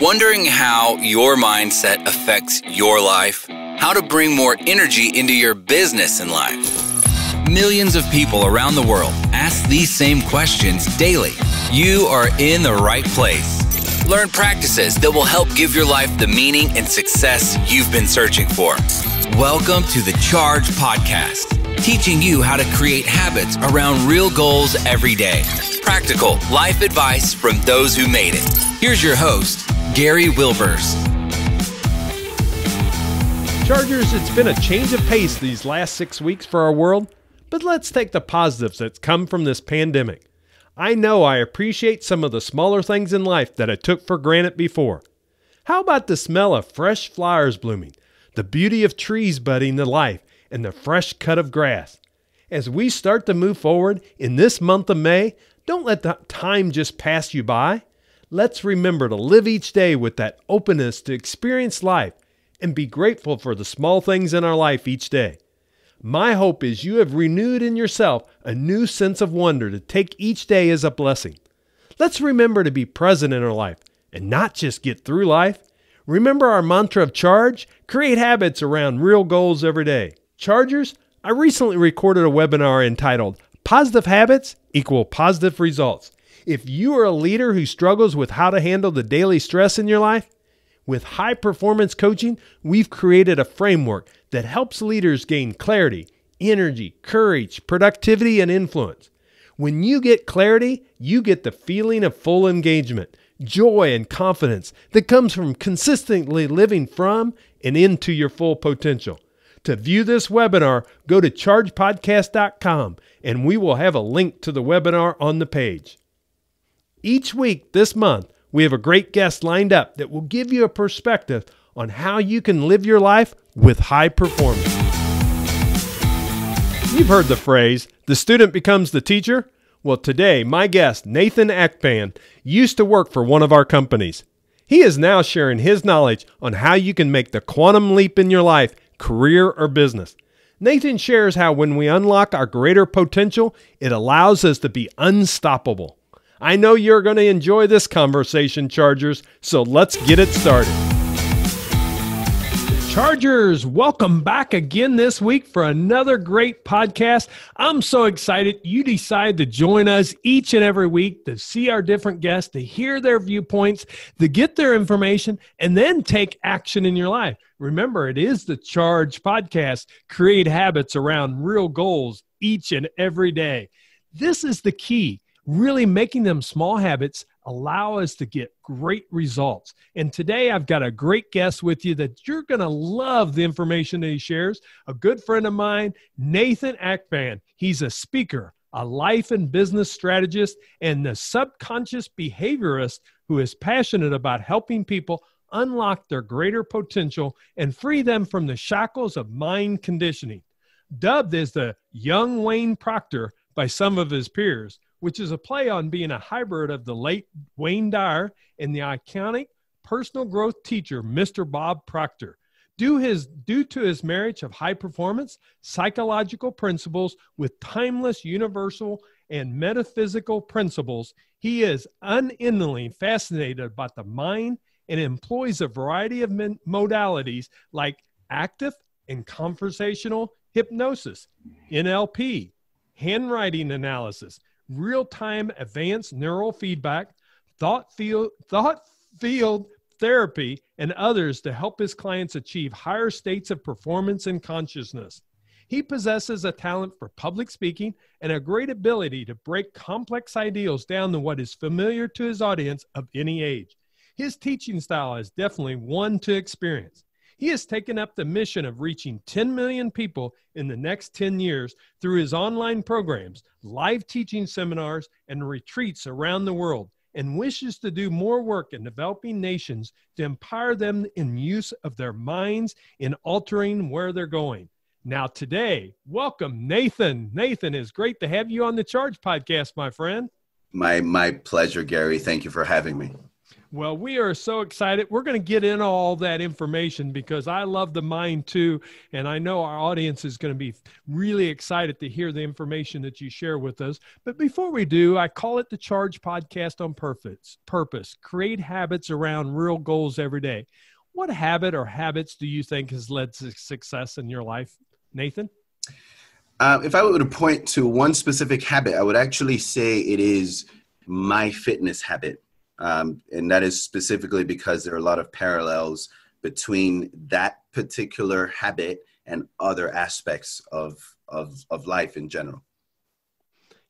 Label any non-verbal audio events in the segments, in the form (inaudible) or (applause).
Wondering how your mindset affects your life? How to bring more energy into your business and life? Millions of people around the world ask these same questions daily. You are in the right place. Learn practices that will help give your life the meaning and success you've been searching for. Welcome to the Charge Podcast, teaching you how to create habits around real goals every day. Practical life advice from those who made it. Here's your host, Gary Wilbers. Chargers, it's been a change of pace these last six weeks for our world, but let's take the positives that's come from this pandemic. I know I appreciate some of the smaller things in life that I took for granted before. How about the smell of fresh flowers blooming, the beauty of trees budding to life, and the fresh cut of grass? As we start to move forward in this month of May, don't let the time just pass you by. Let's remember to live each day with that openness to experience life and be grateful for the small things in our life each day. My hope is you have renewed in yourself a new sense of wonder to take each day as a blessing. Let's remember to be present in our life and not just get through life. Remember our mantra of charge? Create habits around real goals every day. Chargers, I recently recorded a webinar entitled Positive Habits Equal Positive Results. If you are a leader who struggles with how to handle the daily stress in your life, with high performance coaching, we've created a framework that helps leaders gain clarity, energy, courage, productivity, and influence. When you get clarity, you get the feeling of full engagement, joy, and confidence that comes from consistently living from and into your full potential. To view this webinar, go to chargepodcast.com and we will have a link to the webinar on the page. Each week this month, we have a great guest lined up that will give you a perspective on how you can live your life with high performance. You've heard the phrase, the student becomes the teacher. Well, today, my guest, Nathan Akpan, used to work for one of our companies. He is now sharing his knowledge on how you can make the quantum leap in your life, career, or business. Nathan shares how when we unlock our greater potential, it allows us to be unstoppable. I know you're going to enjoy this conversation, Chargers, so let's get it started. Chargers, welcome back again this week for another great podcast. I'm so excited you decide to join us each and every week to see our different guests, to hear their viewpoints, to get their information, and then take action in your life. Remember, it is the Charge podcast. Create habits around real goals each and every day. This is the key really making them small habits allow us to get great results. And today I've got a great guest with you that you're going to love the information that he shares. A good friend of mine, Nathan Akpan. He's a speaker, a life and business strategist, and the subconscious behaviorist who is passionate about helping people unlock their greater potential and free them from the shackles of mind conditioning. Dubbed as the young Wayne Proctor by some of his peers, which is a play on being a hybrid of the late Wayne Dyer and the iconic personal growth teacher, Mr. Bob Proctor. Due, his, due to his marriage of high performance psychological principles with timeless universal and metaphysical principles, he is unendingly fascinated about the mind and employs a variety of modalities like active and conversational hypnosis, NLP, handwriting analysis, real time advanced neurofeedback, thought field, thought field therapy, and others to help his clients achieve higher states of performance and consciousness. He possesses a talent for public speaking and a great ability to break complex ideals down to what is familiar to his audience of any age. His teaching style is definitely one to experience. He has taken up the mission of reaching 10 million people in the next 10 years through his online programs, live teaching seminars, and retreats around the world, and wishes to do more work in developing nations to empower them in use of their minds in altering where they're going. Now, today, welcome, Nathan. Nathan, it's great to have you on the Charge podcast, my friend. My my pleasure, Gary. Thank you for having me. Well, we are so excited. We're going to get in all that information because I love the mind too. And I know our audience is going to be really excited to hear the information that you share with us. But before we do, I call it the Charge Podcast on Purpose. Purpose. Create habits around real goals every day. What habit or habits do you think has led to success in your life, Nathan? Uh, if I were to point to one specific habit, I would actually say it is my fitness habit. Um, and that is specifically because there are a lot of parallels between that particular habit and other aspects of, of, of life in general.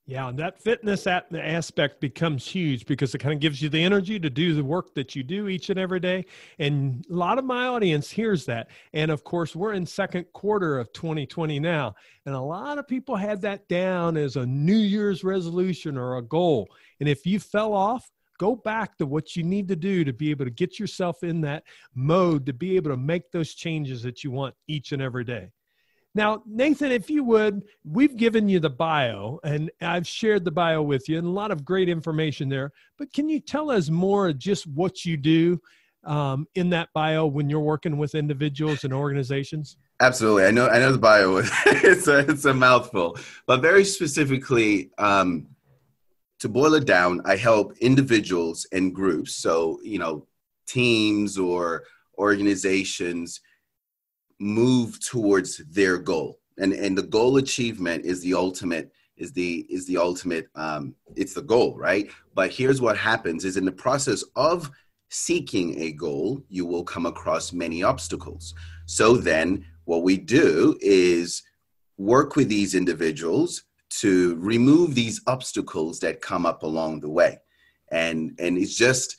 Yeah, and that fitness aspect becomes huge because it kind of gives you the energy to do the work that you do each and every day. And a lot of my audience hears that. And of course, we're in second quarter of 2020 now, and a lot of people had that down as a New Year's resolution or a goal. And if you fell off, go back to what you need to do to be able to get yourself in that mode to be able to make those changes that you want each and every day. Now, Nathan, if you would, we've given you the bio and I've shared the bio with you and a lot of great information there. But can you tell us more of just what you do um, in that bio when you're working with individuals and organizations? Absolutely. I know, I know the bio, (laughs) it's, a, it's a mouthful, but very specifically, um, to boil it down, I help individuals and groups. So, you know, teams or organizations move towards their goal. And and the goal achievement is the ultimate is the is the ultimate um, it's the goal right? But here's what happens is in the process of seeking a goal you will come across many obstacles. So then what we do is work with these individuals to remove these obstacles that come up along the way. And and it's just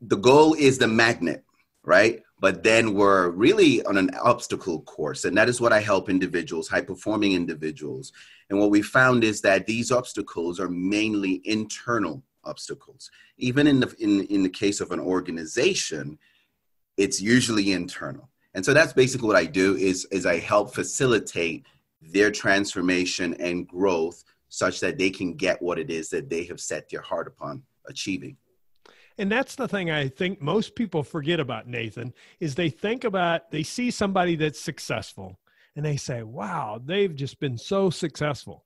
the goal is the magnet right? But then we're really on an obstacle course and that is what i help individuals high performing individuals. And what we found is that these obstacles are mainly internal obstacles. Even in the in, in the case of an organization it's usually internal. And so that's basically what i do is is i help facilitate their transformation and growth such that they can get what it is that they have set their heart upon achieving and that's the thing I think most people forget about Nathan is they think about they see somebody that's successful and they say, "Wow, they've just been so successful."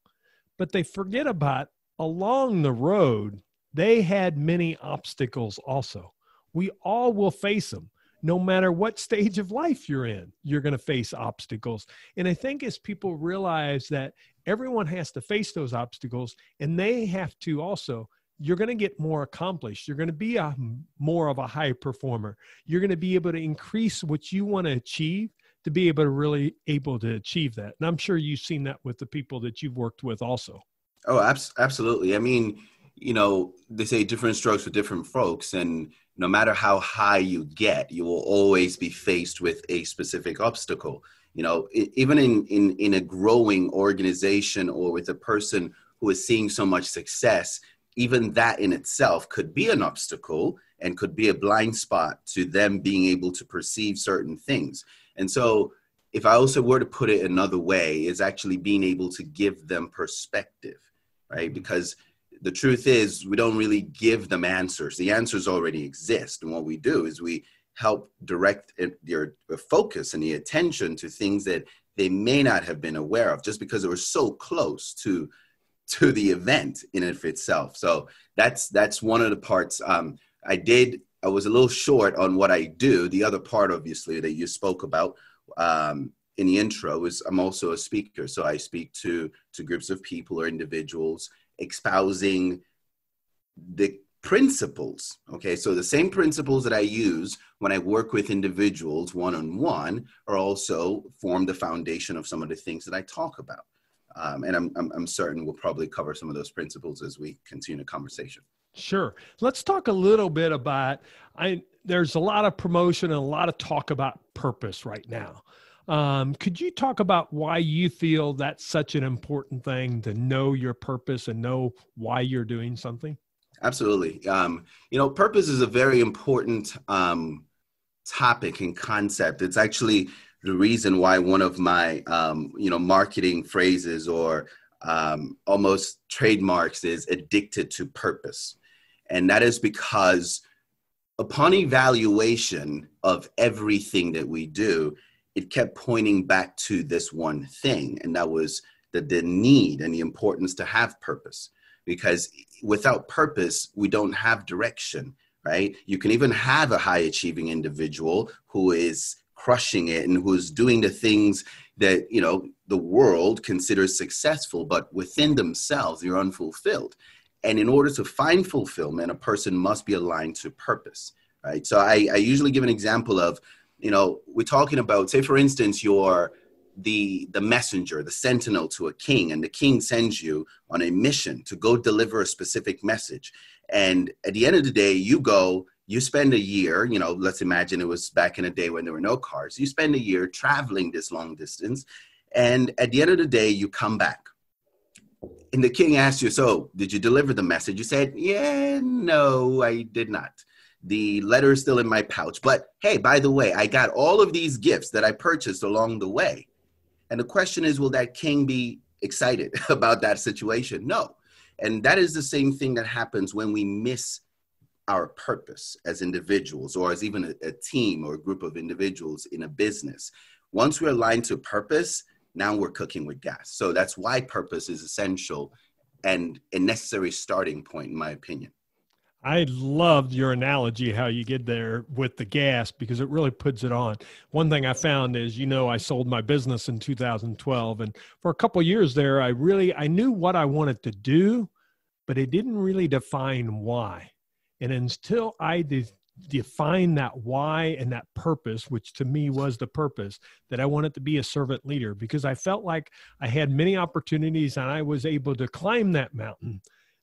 But they forget about along the road they had many obstacles also. We all will face them no matter what stage of life you're in, you're going to face obstacles. And I think as people realize that everyone has to face those obstacles and they have to also you're going to get more accomplished. You're going to be a more of a high performer. You're going to be able to increase what you want to achieve to be able to really able to achieve that. And I'm sure you've seen that with the people that you've worked with also. Oh, abs- absolutely. I mean, you know, they say different strokes for different folks and no matter how high you get, you will always be faced with a specific obstacle. You know, even in, in in a growing organization or with a person who is seeing so much success, even that in itself could be an obstacle and could be a blind spot to them being able to perceive certain things. And so, if I also were to put it another way, is actually being able to give them perspective, right? Because the truth is, we don't really give them answers. The answers already exist. And what we do is we help direct their focus and the attention to things that they may not have been aware of just because they were so close to to the event in and of itself. So that's that's one of the parts. Um, I did. I was a little short on what I do. The other part, obviously, that you spoke about um, in the intro is I'm also a speaker. So I speak to to groups of people or individuals, espousing the principles. Okay, so the same principles that I use when I work with individuals one on one are also form the foundation of some of the things that I talk about. Um, and I'm, I'm, I'm certain we'll probably cover some of those principles as we continue the conversation. Sure. Let's talk a little bit about. I there's a lot of promotion and a lot of talk about purpose right now. Um, could you talk about why you feel that's such an important thing to know your purpose and know why you're doing something? Absolutely. Um, you know, purpose is a very important um, topic and concept. It's actually the reason why one of my um, you know marketing phrases or um, almost trademarks is addicted to purpose and that is because upon evaluation of everything that we do, it kept pointing back to this one thing, and that was the, the need and the importance to have purpose. Because without purpose, we don't have direction, right? You can even have a high achieving individual who is crushing it and who's doing the things that you know the world considers successful but within themselves they're unfulfilled and in order to find fulfillment a person must be aligned to purpose right so i, I usually give an example of you know we're talking about say for instance you're the the messenger the sentinel to a king and the king sends you on a mission to go deliver a specific message. And at the end of the day you go you spend a year you know let's imagine it was back in a day when there were no cars you spend a year traveling this long distance and at the end of the day you come back. And the king asks you so did you deliver the message? You said yeah no i did not the letter is still in my pouch. But hey, by the way, I got all of these gifts that I purchased along the way. And the question is, will that king be excited (laughs) about that situation? No. And that is the same thing that happens when we miss our purpose as individuals or as even a, a team or a group of individuals in a business. Once we're aligned to purpose, now we're cooking with gas. So that's why purpose is essential and a necessary starting point, in my opinion. I loved your analogy how you get there with the gas because it really puts it on. One thing I found is, you know, I sold my business in 2012 and for a couple years there I really I knew what I wanted to do, but it didn't really define why. And until I de- that why and that purpose, which to me was the purpose, that I wanted to be a servant leader because I felt like I had many opportunities and I was able to climb that mountain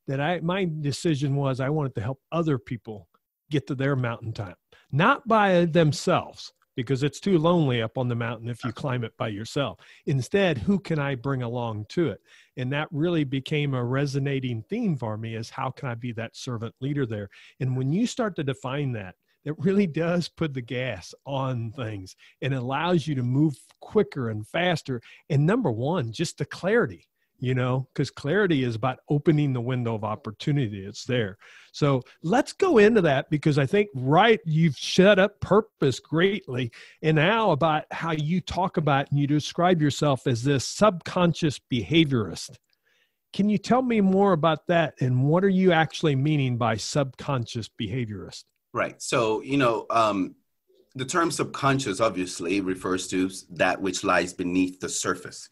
that I my decision was I wanted to help other people get to their mountaintop, not by themselves because it's too lonely up on the mountain if you climb it by yourself. Instead, who can I bring along to it? And that really became a resonating theme for me is how can I be that servant leader there? And when you start to define that, it really does put the gas on things and allows you to move quicker and faster. And number one, just the clarity you know, because clarity is about opening the window of opportunity. It's there. So let's go into that because I think, right, you've set up purpose greatly. And now about how you talk about and you describe yourself as this subconscious behaviorist. Can you tell me more about that and what are you actually meaning by subconscious behaviorist? Right. So, you know, um, the term subconscious obviously refers to that which lies beneath the surface.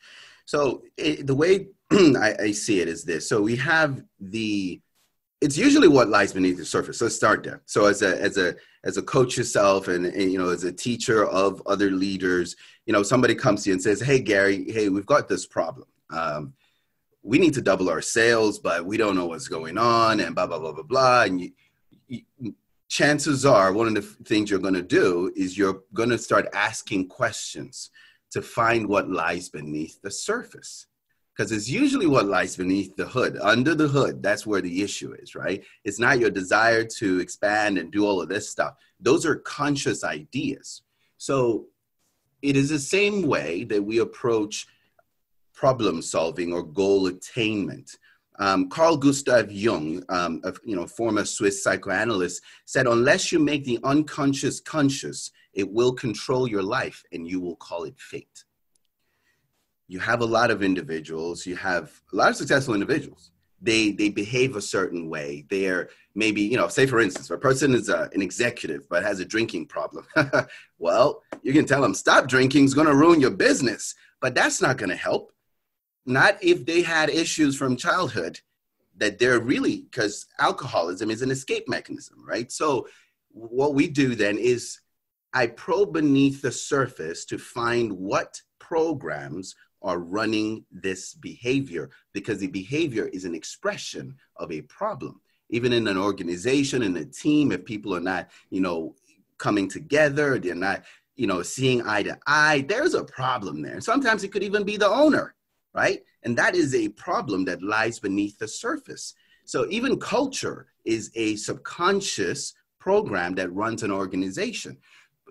So it, the way (clears throat) I, I, see it is this. So we have the it's usually what lies beneath the surface. Let's start there. So as a as a as a coach yourself and, and, you know as a teacher of other leaders, you know somebody comes to you and says, "Hey Gary, hey, we've got this problem. Um, we need to double our sales, but we don't know what's going on, and blah blah blah blah blah." And you, you, chances are, one of the things you're going to do is you're going to start asking questions to find what lies beneath the surface. Because it's usually what lies beneath the hood under the hood. That's where the issue is right? It's not your desire to expand and do all of this stuff. Those are conscious ideas. So it is the same way that we approach problem solving or goal attainment. Um, Carl Gustav Jung, um, a you know, former Swiss psychoanalyst, said, "Unless you make the unconscious conscious, it will control your life, and you will call it fate." you have a lot of individuals, you have a lot of successful individuals. They they behave a certain way. They're maybe you know, say for instance, a person is a, an executive but has a drinking problem. (laughs) well, you can tell them stop drinking going to ruin your business, but that's not to help. Not if they had issues from childhood that they're really because alcoholism is an escape mechanism, right? So what we do then is I probe beneath the surface to find what programs are running this behavior because the behavior is an expression of a problem. Even in an organization in a team if people are not you know coming together they're not you know seeing eye to eye there's a problem there. Sometimes it could even be the owner right? And that is a problem that lies beneath the surface. So even culture is a subconscious program that runs an organization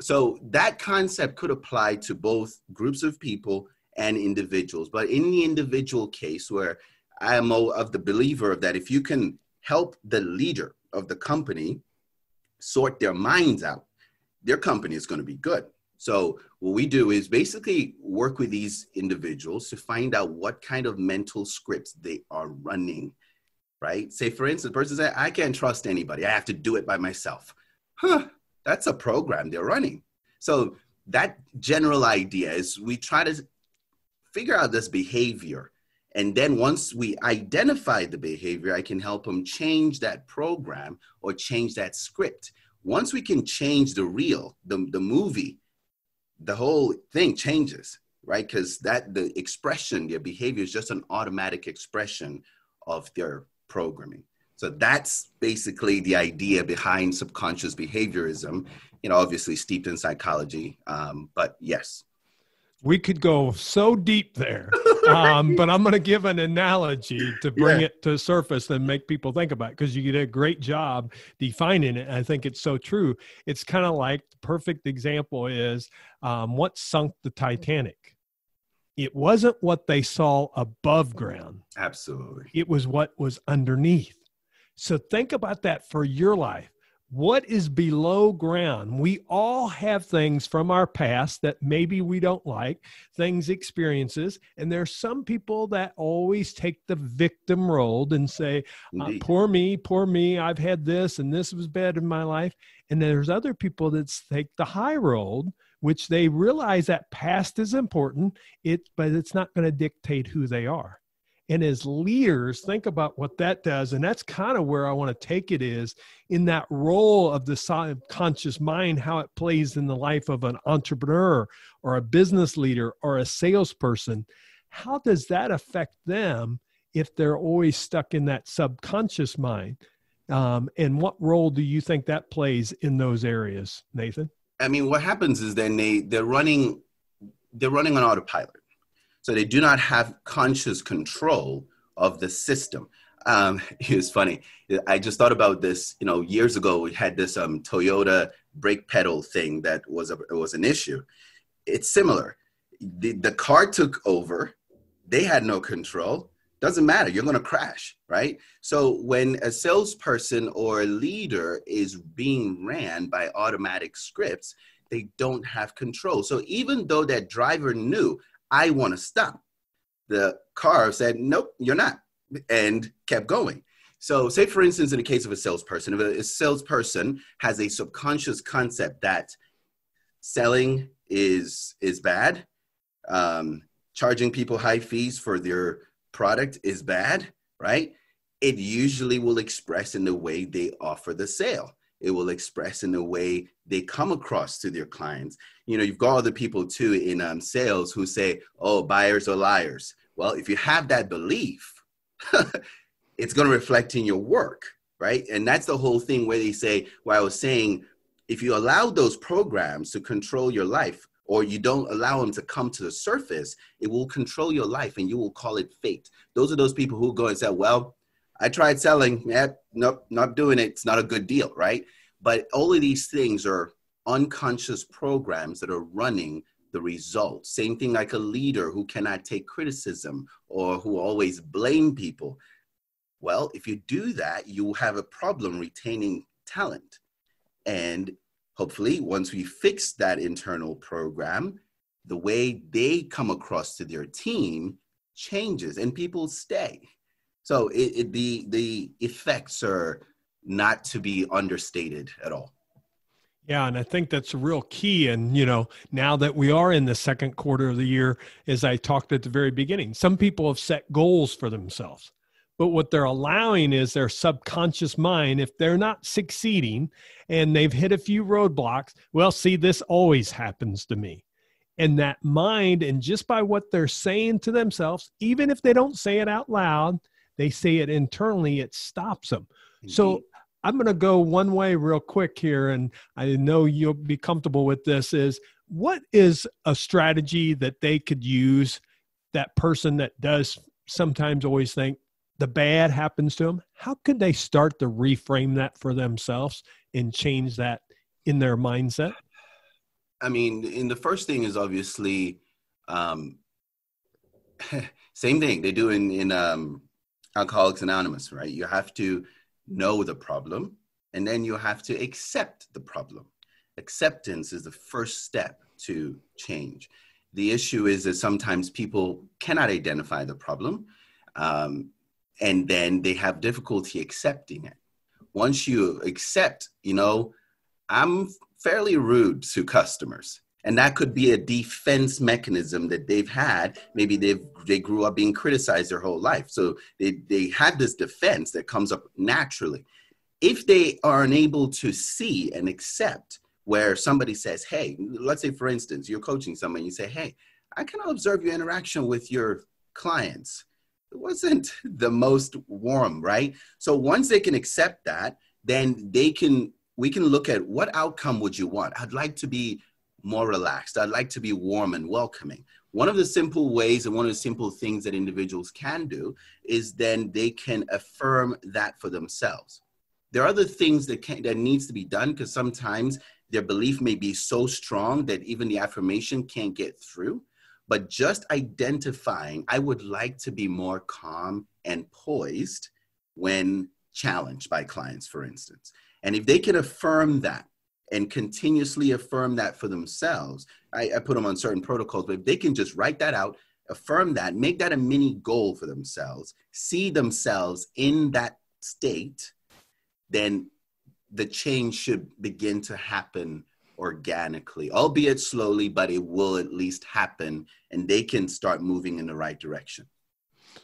so that concept could apply to both groups of people and individuals. But in the individual case, where I am of the believer of that if you can help the leader of the company sort their minds out, their company is going to be good. So what we do is basically work with these individuals to find out what kind of mental scripts they are running, right? Say for instance, the person said, I can't trust anybody. I have to do it by myself. Huh, that's a program they're running. So that general idea is we try to figure out this behavior. And then once we identify the behavior, I can help them change that program or change that script. Once we can change the reel, the, the movie, the whole thing changes, right? Because that the expression, their behavior is just an automatic expression of their programming. So that's basically the idea behind subconscious behaviorism. You know, obviously steeped in psychology, um, but yes. We could go so deep there, (laughs) um, but I'm going to give an analogy to bring yeah. it to surface and make people think about it because you did a great job defining it. I think it's so true. It's kind of like the perfect example is um, what sunk the Titanic. It wasn't what they saw above ground. Absolutely. It was what was underneath. So think about that for your life what is below ground. We all have things from our past that maybe we don't like, things, experiences. And there's some people that always take the victim role and say, uh, poor me, poor me, I've had this and this was bad in my life. And there's other people that take the high road, which they realize that past is important, it, but it's not going to dictate who they are. And as leaders, think about what that does. And that's kind of where I want to take it is in that role of the subconscious mind, how it plays in the life of an entrepreneur or a business leader or a salesperson. How does that affect them if they're always stuck in that subconscious mind? Um, and what role do you think that plays in those areas, Nathan? I mean, what happens is then they they're running they're running on autopilot so they do not have conscious control of the system. Um, (laughs) it was funny. I just thought about this. You know, years ago we had this um, Toyota brake pedal thing that was a was an issue. It's similar. The, the car took over. They had no control. Doesn't matter. You're going to crash, right? So when a salesperson or a leader is being ran by automatic scripts, they don't have control. So even though that driver knew I want to stop. The car said, nope, you're not, and kept going. So, say for instance, in the case of a salesperson, if a salesperson has a subconscious concept that selling is is bad, um, charging people high fees for their product is bad, right? It usually will express in the way they offer the sale it will express in the way they come across to their clients. You know, you've got other people too in um, sales who say, oh, buyers are liars. Well, if you have that belief, (laughs) it's going to reflect in your work, right? And that's the whole thing where they say, well, I was saying, if you allow those programs to control your life, or you don't allow them to come to the surface, it will control your life and you will call it fate. Those are those people who go and say, well, I tried selling. Yeah, nope, not doing it. It's not a good deal, right? But all of these things are unconscious programs that are running the results. Same thing like a leader who cannot take criticism or who always blame people. Well, if you do that, you have a problem retaining talent. And hopefully, once we fix that internal program, the way they come across to their team changes and people stay. So it, it, the the effects are not to be understated at all. Yeah, and I think that's a real key. And, you know, now that we are in the second quarter of the year, as I talked at the very beginning, some people have set goals for themselves. But what they're allowing is their subconscious mind, if they're not succeeding and they've hit a few roadblocks, well, see, this always happens to me. And that mind, and just by what they're saying to themselves, even if they don't say it out loud, they say it internally, it stops them. So I'm going to go one way real quick here, and I know you'll be comfortable with this. Is what is a strategy that they could use? That person that does sometimes always think the bad happens to them. How could they start to reframe that for themselves and change that in their mindset? I mean, in the first thing is obviously um, (laughs) same thing they do in in um, Alcoholics Anonymous, right? You have to know the problem and then you have to accept the problem. Acceptance is the first step to change. The issue is that sometimes people cannot identify the problem, um, and then they have difficulty accepting it. Once you accept, you know, I'm fairly rude to customers and that could be a defense mechanism that they've had. Maybe they've they grew up being criticized their whole life. So they they had this defense that comes up naturally. If they are unable to see and accept where somebody says hey let's say for instance you're coaching someone you say hey i can observe your interaction with your clients. It wasn't (laughs) the most warm right? So once they can accept that then they can we can look at what outcome would you want? I'd like to be more relaxed. I'd like to be warm and welcoming. One of the simple ways and one of the simple things that individuals can do is then they can affirm that for themselves. There are other things that can, that needs to be done because sometimes their belief may be so strong that even the affirmation can't get through. But just identifying, I would like to be more calm and poised when challenged by clients, for instance. And if they can affirm that and continuously affirm that for themselves. I, I, put them on certain protocols, but if they can just write that out, affirm that, make that a mini goal for themselves, see themselves in that state, then the change should begin to happen organically, albeit slowly, but it will at least happen and they can start moving in the right direction.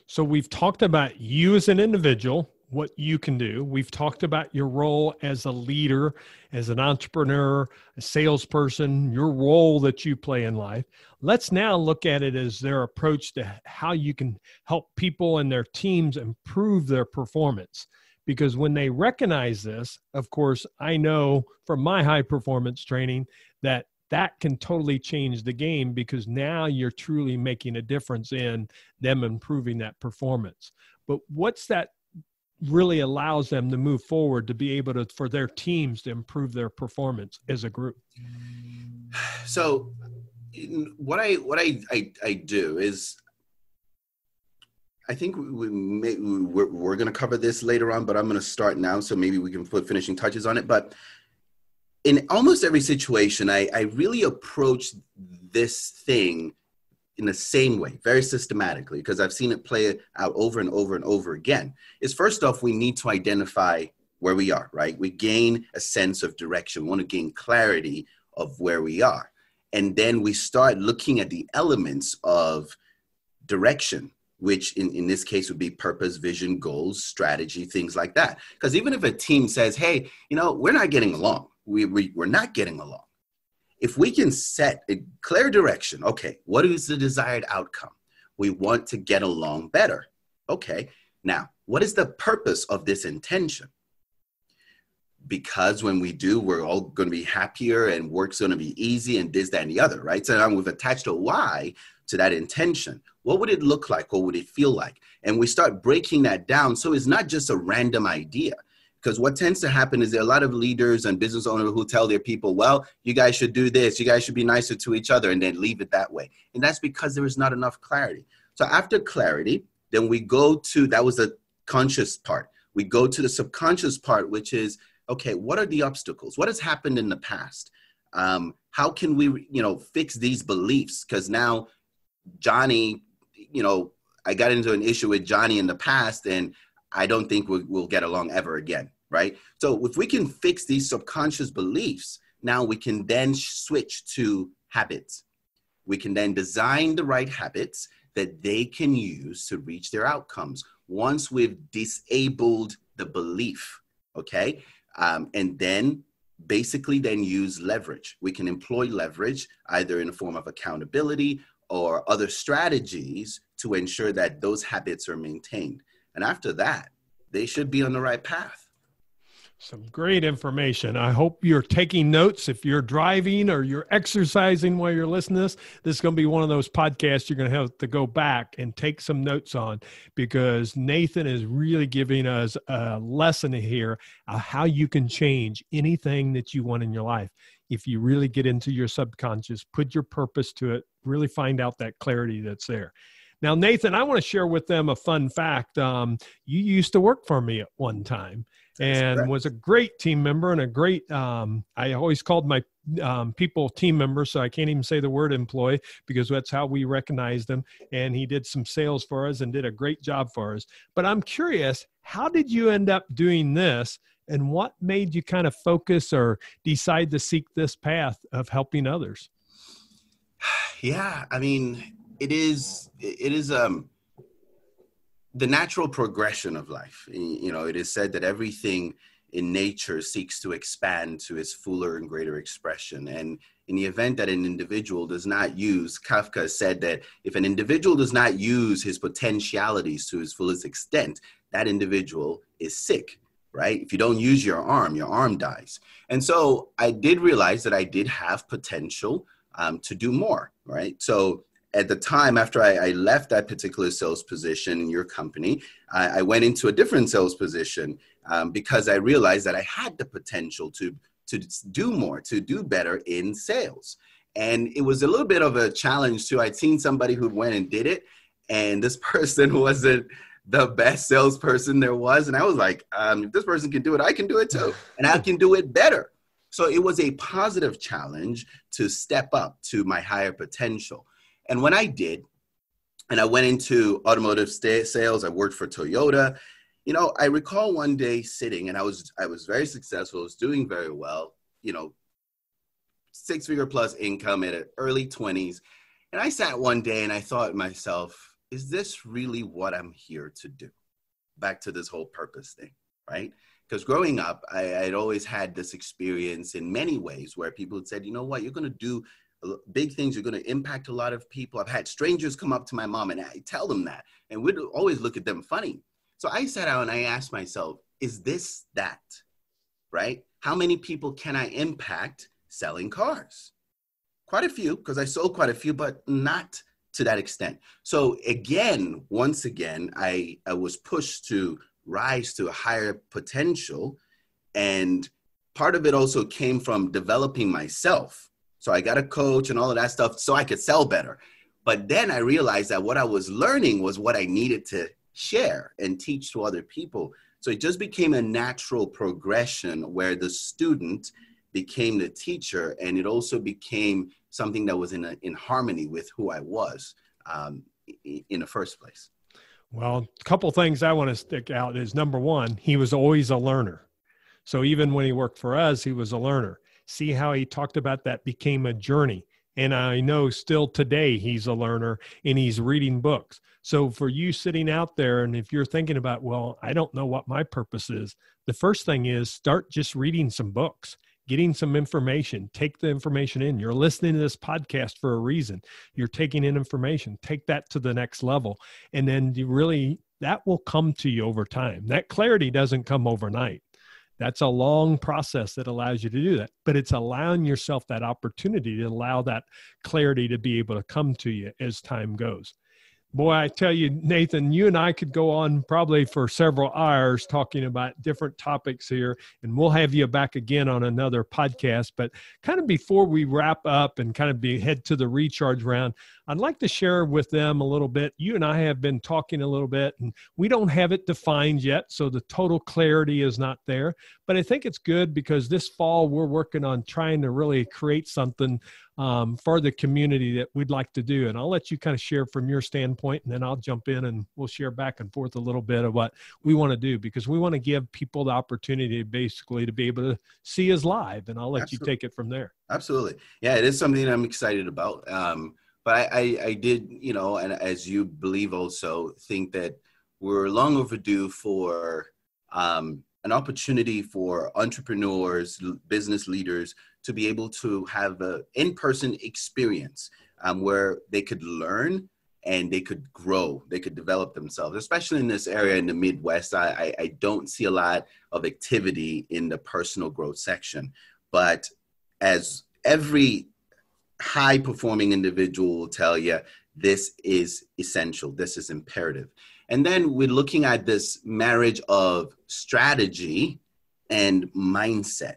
So we've talked about you as an individual, what you can do. We've talked about your role as a leader, as an entrepreneur, a salesperson, your role that you play in life. Let's now look at it as their approach to how you can help people and their teams improve their performance. Because when they recognize this, of course, I know from my high performance training that that can totally change the game because now you're truly making a difference in them improving that performance. But what's that really allows them to move forward to be able to for their teams to improve their performance as a group. So what i what i i, I do is i think we may we're, we're going to cover this later on but i'm going to start now so maybe we can put finishing touches on it. But in almost every situation i i really approach this thing in the same way, very systematically, because I've seen it play out over and over and over again, is first off, we need to identify where we are, right? We gain a sense of direction, we want to gain clarity of where we are. And then we start looking at the elements of direction, which in, in this case would be purpose, vision, goals, strategy, things like that. Because even if a team says, hey, you know, we're not getting along, we, we, we're not getting along if we can set a clear direction, okay, what is the desired outcome? We want to get along better. Okay, now, what is the purpose of this intention? Because when we do, we're all going to be happier and work's going to be easy and this, that, and the other, right? So now we've attached a why to that intention. What would it look like? What would it feel like? And we start breaking that down. So it's not just a random idea because what tends to happen is there are a lot of leaders and business owners who tell their people, well, you guys should do this, you guys should be nicer to each other, and then leave it that way. And that's because there is not enough clarity. So after clarity, then we go to that was the conscious part. We go to the subconscious part, which is okay, what are the obstacles? What has happened in the past? Um, how can we, you know, fix these beliefs? Because now Johnny, you know, I got into an issue with Johnny in the past, and I don't think we'll, we'll get along ever again, right? So if we can fix these subconscious beliefs, now we can then switch to habits. We can then design the right habits that they can use to reach their outcomes once we've disabled the belief, okay? Um, and then basically then use leverage. We can employ leverage either in the form of accountability or other strategies to ensure that those habits are maintained. And after that, they should be on the right path. Some great information. I hope you're taking notes. If you're driving or you're exercising while you're listening to this, this is going to be one of those podcasts you're going to have to go back and take some notes on because Nathan is really giving us a lesson here of how you can change anything that you want in your life. If you really get into your subconscious, put your purpose to it, really find out that clarity that's there. Now, Nathan, I want to share with them a fun fact. Um, you used to work for me at one time. and correct. was a great team member and a great. Um, I always called my um, people team members, so I can't even say the word employee because that's how we recognize them. And he did some sales for us and did a great job for us. But I'm curious, how did you end up doing this? And what made you kind of focus or decide to seek this path of helping others? (sighs) Yeah, I mean, it is it is um the natural progression of life. You know, it is said that everything in nature seeks to expand to its fuller and greater expression. And in the event that an individual does not use, Kafka said that if an individual does not use his potentialities to his fullest extent, that individual is sick, right? If you don't use your arm, your arm dies. And so I did realize that I did have potential um, to do more, right? So at the time after I, I, left that particular sales position in your company, I, I went into a different sales position um, because I realized that I had the potential to to do more, to do better in sales. And it was a little bit of a challenge too. I'd seen somebody who went and did it, and this (laughs) person wasn't the best salesperson there was. And I was like, um, if this person can do it, I can do it too, (laughs) and I can do it better. So it was a positive challenge to step up to my higher potential. And when I did, and I went into automotive sales, I worked for Toyota. You know, I recall one day sitting, and I was I was very successful. I was doing very well. You know, six figure plus income at early twenties, and I sat one day and I thought to myself, is this really what I'm here to do? Back to this whole purpose thing, right? Because growing up, I, I'd always had this experience in many ways where people had said, you know what, you're going to do big things are going to impact a lot of people. I've had strangers come up to my mom and I tell them that, and we'd always look at them funny. So I sat out and I asked myself, is this that? Right? How many people can I impact selling cars? Quite a few, because I sold quite a few, but not to that extent. So again, once again, I, I was pushed to rise to a higher potential. And part of it also came from developing myself so I got a coach and all of that stuff so I could sell better. But then I realized that what I was learning was what I needed to share and teach to other people. So it just became a natural progression where the student became the teacher and it also became something that was in, a, in harmony with who I was um, in the first place. Well, a couple things I want to stick out is number one, he was always a learner. So even when he worked for us, he was a learner see how he talked about that became a journey. And I know still today he's a learner and he's reading books. So for you sitting out there, and if you're thinking about, well, I don't know what my purpose is, the first thing is start just reading some books, getting some information. Take the information in. You're listening to this podcast for a reason. You're taking in information. Take that to the next level. And then you really, that will come to you over time. That clarity doesn't come overnight. That's a long process that allows you to do that, but it's allowing yourself that opportunity to allow that clarity to be able to come to you as time goes boy, I tell you, Nathan, you and I could go on probably for several hours talking about different topics here, and we'll have you back again on another podcast. But kind of before we wrap up and kind of be head to the recharge round, I'd like to share with them a little bit. You and I have been talking a little bit, and we don't have it defined yet, so the total clarity is not there. But I think it's good because this fall we're working on trying to really create something um, for the community that we'd like to do. And I'll let you kind of share from your standpoint, and then I'll jump in and we'll share back and forth a little bit of what we want to do because we want to give people the opportunity basically to be able to see us live. And I'll let Absolutely. you take it from there. Absolutely. Yeah, it is something I'm excited about. Um, but I, I, I did, you know, and as you believe also, think that we're long overdue for um, an opportunity for entrepreneurs, business leaders to be able to have an in-person experience um, where they could learn and they could grow, they could develop themselves. Especially in this area in the Midwest, I, I, I don't see a lot of activity in the personal growth section. But as every high performing individual will tell you, this is essential, this is imperative. And then we're looking at this marriage of strategy and mindset.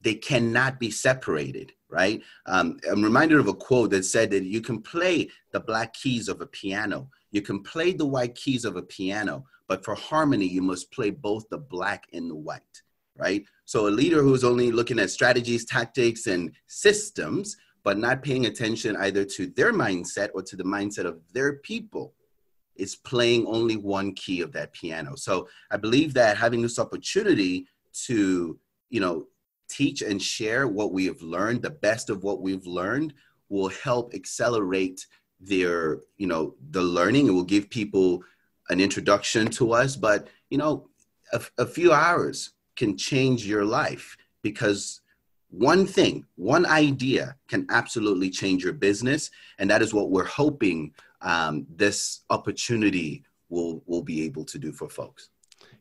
They cannot be separated, right? Um, I'm reminded of a quote that said that you can play the black keys of a piano, You can play the white keys of a piano, but for harmony, you must play both the black and the white, right? So a leader who's only looking at strategies, tactics, and systems, but not paying attention either to their mindset or to the mindset of their people is playing only one key of that piano. So I believe that having this opportunity to, you know, teach and share what we have learned, the best of what we've learned, will help accelerate their, you know, the learning. It will give people an introduction to us. But, you know, a, a few hours can change your life because one thing, one idea can absolutely change your business. And that is what we're hoping um, this opportunity will, will be able to do for folks.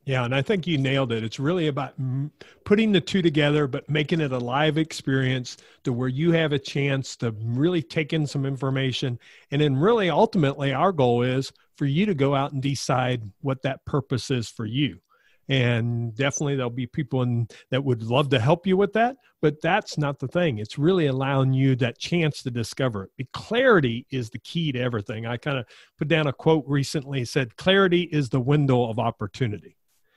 Yeah, and I think you nailed it. It's really about putting the two together, but making it a live experience to where you have a chance to really take in some information. And then, really, ultimately, our goal is for you to go out and decide what that purpose is for you and definitely there'll be people in, that would love to help you with that but that's not the thing. It's really allowing you that chance to discover it. The clarity is the key to everything. I kind of put down a quote recently said clarity is the window of opportunity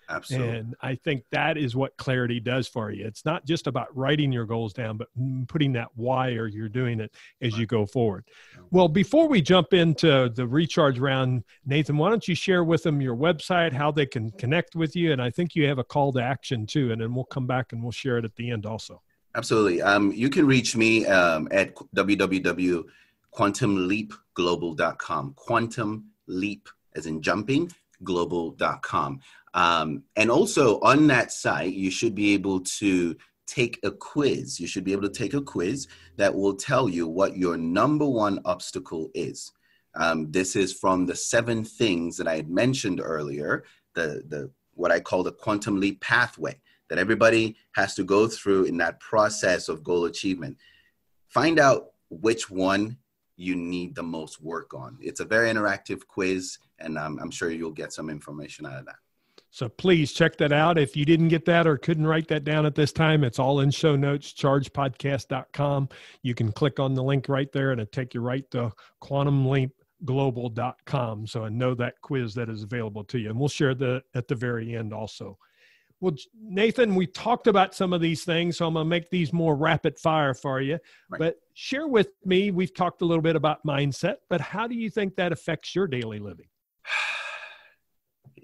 Absolutely. And I think that is what clarity does for you. It's not just about writing your goals down, but putting that why or you're doing it as right. you go forward. Well, before we jump into the recharge round, Nathan, why don't you share with them your website, how they can connect with you? And I think you have a call to action too. And then we'll come back and we'll share it at the end also. Absolutely. Um, you can reach me um, at www.quantumleapglobal.com. Quantum Leap, as in jumping, global.com. Um, and also on that site, you should be able to take a quiz. You should be able to take a quiz that will tell you what your number one obstacle is. Um, this is from the seven things that I had mentioned earlier, the, the what I call the quantum leap pathway that everybody has to go through in that process of goal achievement. Find out which one you need the most work on. It's a very interactive quiz, and um, I'm sure you'll get some information out of that. So please check that out. If you didn't get that or couldn't write that down at this time, it's all in show notes, chargepodcast.com. You can click on the link right there and it'll take you right to quantumleapglobal.com. So I know that quiz that is available to you. And we'll share that at the very end also. Well, Nathan, we talked about some of these things, so I'm going to make these more rapid fire for you. Right. But share with me, we've talked a little bit about mindset, but how do you think that affects your daily living? (sighs)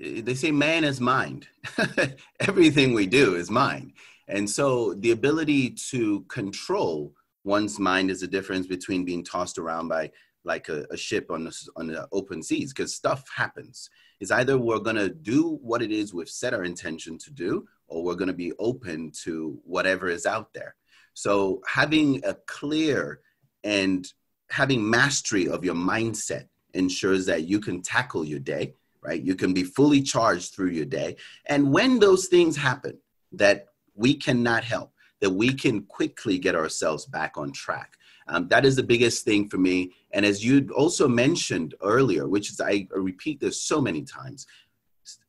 they say man is mind. (laughs) Everything we do is mind. And so the ability to control one's mind is the difference between being tossed around by like a, a ship on the, on the open seas because stuff happens. It's either we're going to do what it is we've set our intention to do or we're going to be open to whatever is out there. So having a clear and having mastery of your mindset ensures that you can tackle your day right? You can be fully charged through your day. And when those things happen that we cannot help, that we can quickly get ourselves back on track. Um, that is the biggest thing for me. And as you also mentioned earlier, which is, I repeat this so many times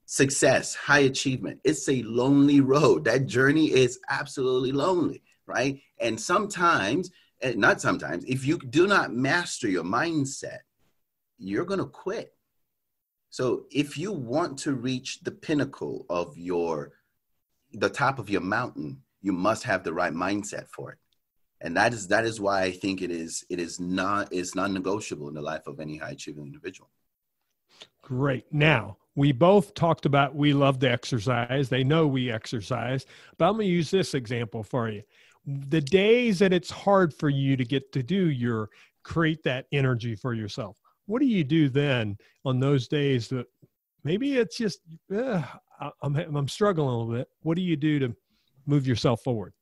success, high achievement, it's a lonely road. That journey is absolutely lonely, right? And sometimes, eh, not sometimes, if you do not master your mindset, you're going to quit so if you want to reach the pinnacle of your, the top of your mountain, you must have the right mindset for it. And that is that is why I think it is it is not is non-negotiable in the life of any high achieving individual. Great. Now we both talked about we love to exercise. They know we exercise, but I'm going to use this example for you. The days that it's hard for you to get to do your create that energy for yourself what do you do then on those days that maybe it's just uh, I'm, I'm struggling a little bit. What do you do to move yourself forward?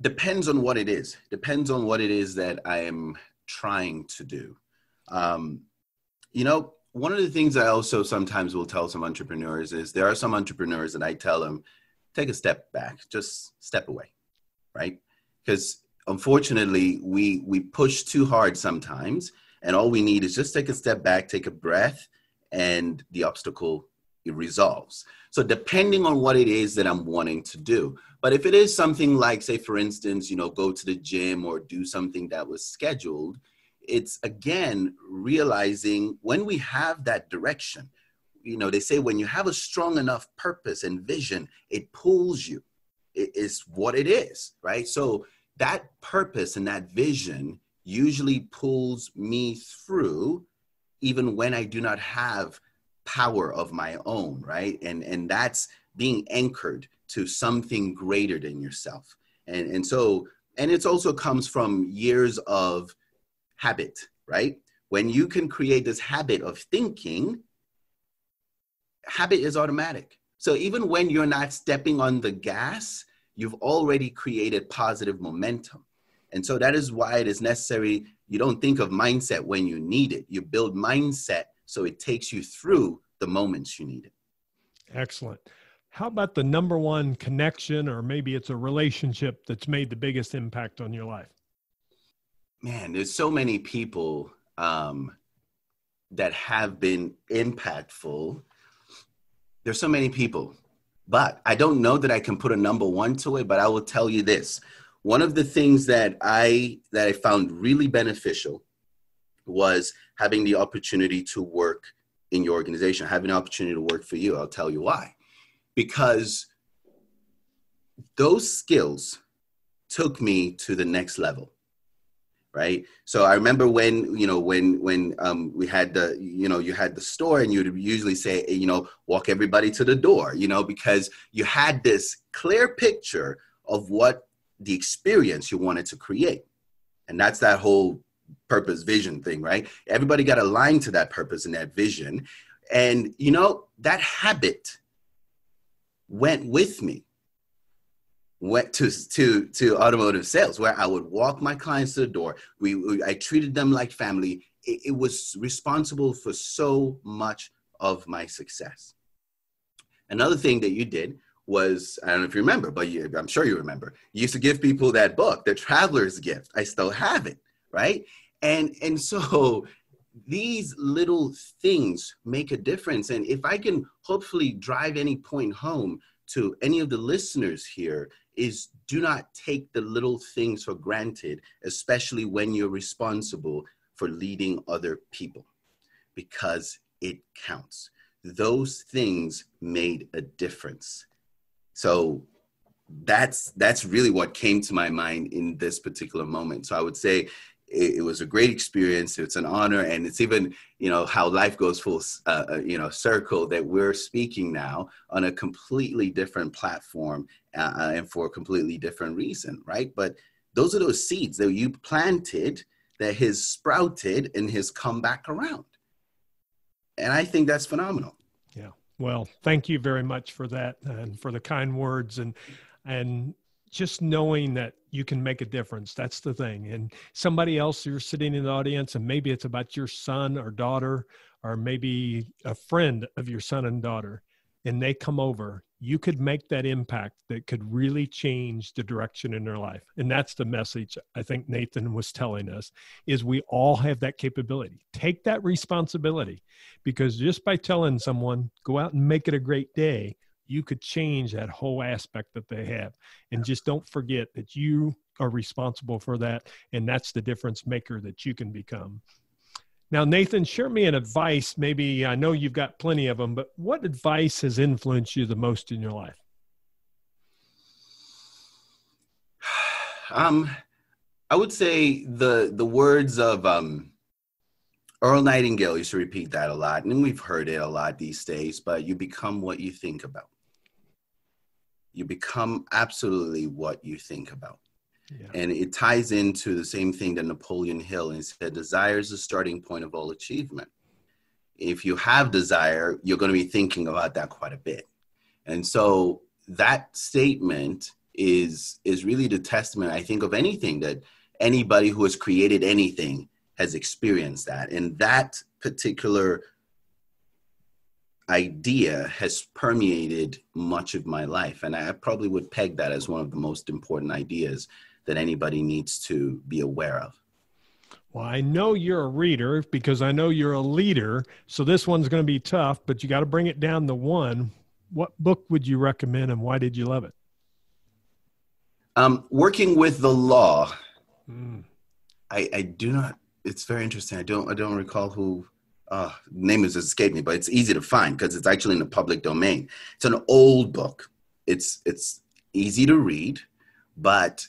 Depends on what it is. Depends on what it is that i am trying to do. Um, you know one of the things i also sometimes will tell some entrepreneurs is there are some entrepreneurs that i tell them take a step back. Just step away. Right? Because unfortunately we we push too hard sometimes and all we need is just take a step back, take a breath, and the obstacle resolves. So depending on what it is that I'm wanting to do. But if it is something like, say, for instance, you know, go to the gym or do something that was scheduled, it's again realizing when we have that direction you know they say when you have a strong enough purpose and vision it pulls you it is what it is right so that purpose and that vision usually pulls me through even when i do not have power of my own right? And and that's being anchored to something greater than yourself. And and so and it also comes from years of habit right? When you can create this habit of thinking habit is automatic. So even when you're not stepping on the gas you've already created positive momentum and so that is why it is necessary you don't think of mindset when you need it you build mindset so it takes you through the moments you need it. Excellent. How about the number one connection, or maybe it's a relationship that's made the biggest impact on your life? Man, there's so many people um, that have been impactful. There's so many people, but I don't know that I can put a number one to it. But I will tell you this: one of the things that I that I found really beneficial was having the opportunity to work in your organization, having an opportunity to work for you. I'll tell you why. Because those skills took me to the next level right so i remember when you know when when um, we had the you know you had the store and you'd usually say you know walk everybody to the door you know because you had this clear picture of what the experience you wanted to create. And that's that whole purpose vision thing, right? Everybody got aligned to that purpose and that vision. And, you know, that habit went with me. Went to to to automotive sales where i would walk my clients to the door. We, we i treated them like family. It, it, was responsible for so much of my success. Another thing that you did was i don't know if you remember but you, i'm sure you remember you used to give people that book the traveler's gift. I still have it right? And and (laughs) so these little things make a difference. And if i can hopefully drive any point home to any of the listeners here is do not take the little things for granted especially when you're responsible for leading other people because it counts. Those things made a difference so that's that's really what came to my mind in this particular moment so i would say it, it, was a great experience. It's an honor, and it's even you know how life goes full uh, uh, you know circle that we're speaking now on a completely different platform uh, uh, and for a completely different reason, right? But those are those seeds that you planted that has sprouted and has come back around, and I think that's phenomenal. Well, thank you very much for that and for the kind words and and just knowing that you can make a difference. That's the thing. And somebody else you're sitting in the audience and maybe it's about your son or daughter or maybe a friend of your son and daughter and they come over you could make that impact that could really change the direction in their life and that's the message i think nathan was telling us is we all have that capability take that responsibility because just by telling someone go out and make it a great day you could change that whole aspect that they have. And just don't forget that you are responsible for that. And that's the difference maker that you can become. Now, Nathan, share me an advice. Maybe I know you've got plenty of them, but what advice has influenced you the most in your life? (sighs) Um, I would say the the words of um, Earl Nightingale used to repeat that a lot, and we've heard it a lot these days. But you become what you think about you become absolutely what you think about. Yeah. And it ties into the same thing that Napoleon Hill and said desire is the starting point of all achievement. If you have desire, you're going to be thinking about that quite a bit. And so that statement is is really the testament, I think, of anything that anybody who has created anything has experienced that. And that particular idea has permeated much of my life. And I probably would peg that as one of the most important ideas that anybody needs to be aware of. Well, I know you're a reader because I know you're a leader. So this one's going to be tough, but you got to bring it down to one. What book would you recommend and why did you love it? Um, working with the law. Mm. I, I do not it's very interesting. I don't I don't recall who uh, name has escaped me, but it's easy to find because it's actually in the public domain. It's an old book. It's it's easy to read, but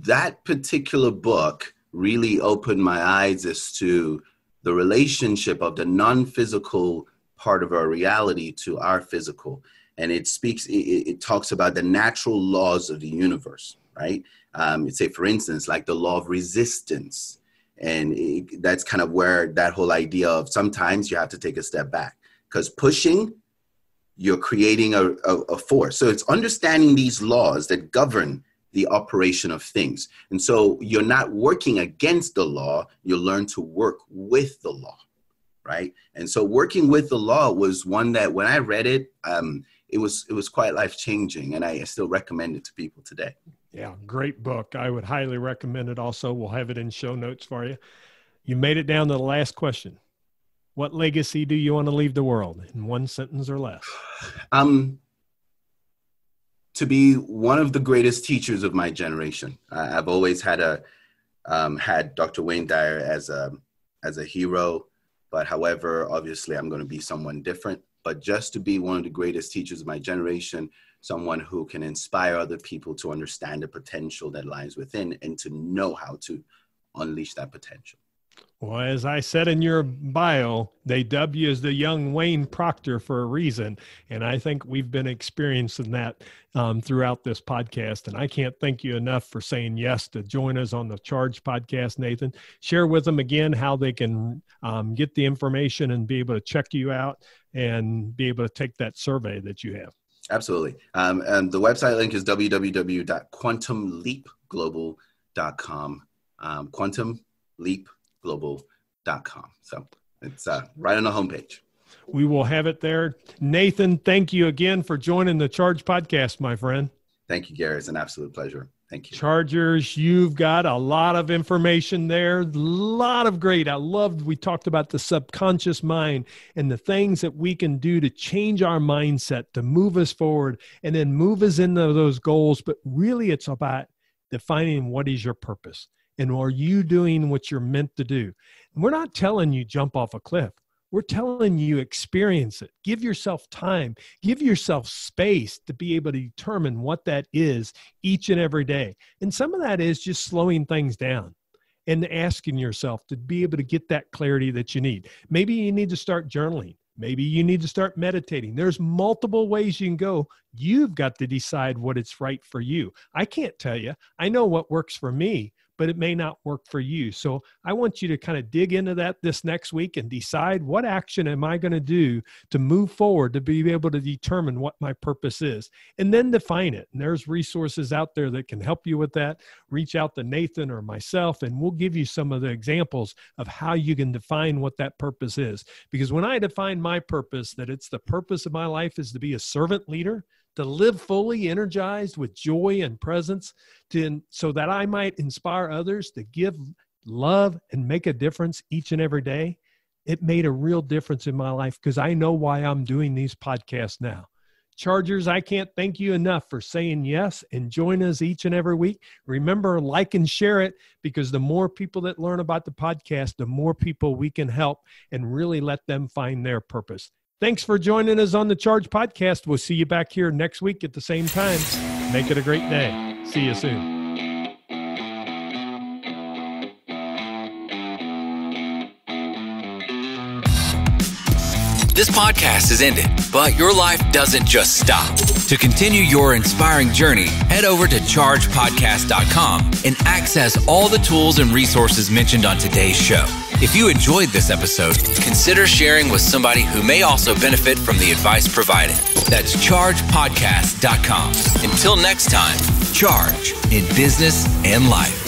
that particular book really opened my eyes as to the relationship of the non-physical part of our reality to our physical. And it speaks it, it talks about the natural laws of the universe right? Um, say for instance like the law of resistance. And it, that's kind of where that whole idea of sometimes you have to take a step back. Because pushing you're creating a, a, a, force. So it's understanding these laws that govern the operation of things and so you're not working against the law you learn to work with the law right and so working with the law was one that when i read it um, it was it was quite life changing and i still recommend it to people today yeah, great book. I would highly recommend it also. We'll have it in show notes for you. You made it down to the last question. What legacy do you want to leave the world in one sentence or less? Um, to be one of the greatest teachers of my generation. I've always had a um, had Dr. Wayne Dyer as a as a hero, but however, obviously, I'm going to be someone different. But just to be one of the greatest teachers of my generation, someone who can inspire other people to understand the potential that lies within and to know how to unleash that potential. Well, as I said in your bio, they dub you as the young Wayne Proctor for a reason. And I think we've been experiencing that um, throughout this podcast. And I can't thank you enough for saying yes to join us on the Charge podcast, Nathan. Share with them again how they can um, get the information and be able to check you out and be able to take that survey that you have. Absolutely. Um, and the website link is www.quantumleapglobal.com. Um, quantumleapglobal.com. So it's uh, right on the homepage. We will have it there. Nathan, thank you again for joining the Charge podcast, my friend. Thank you, Gary. It's an absolute pleasure. Thank you. Chargers, you've got a lot of information there, a lot of great. I loved we talked about the subconscious mind and the things that we can do to change our mindset to move us forward and then move us into those goals. But really, it's about defining what is your purpose and are you doing what you're meant to do. We're not telling you jump off a cliff. We're telling you experience it. Give yourself time. Give yourself space to be able to determine what that is each and every day. And some of that is just slowing things down and asking yourself to be able to get that clarity that you need. Maybe you need to start journaling. Maybe you need to start meditating. There's multiple ways you can go. You've got to decide what it's right for you. I can't tell you. I know what works for me, but it may not work for you. So I want you to kind of dig into that this next week and decide what action am I going to do to move forward to be able to determine what my purpose is and then define it. And there's resources out there that can help you with that. Reach out to Nathan or myself and we'll give you some of the examples of how you can define what that purpose is. Because when I define my purpose, that it's the purpose of my life is to be a servant leader to live fully energized with joy and presence to, so that I might inspire others to give love and make a difference each and every day. It made a real difference in my life because I know why I'm doing these podcasts now. Chargers, I can't thank you enough for saying yes and join us each and every week. Remember, like and share it because the more people that learn about the podcast, the more people we can help and really let them find their purpose. Thanks for joining us on the Charge Podcast. We'll see you back here next week at the same time. Make it a great day. See you soon. This podcast is ended, but your life doesn't just stop. To continue your inspiring journey, head over to chargepodcast.com and access all the tools and resources mentioned on today's show. If you enjoyed this episode, consider sharing with somebody who may also benefit from the advice provided. That's chargepodcast.com. Until next time, charge in business and life.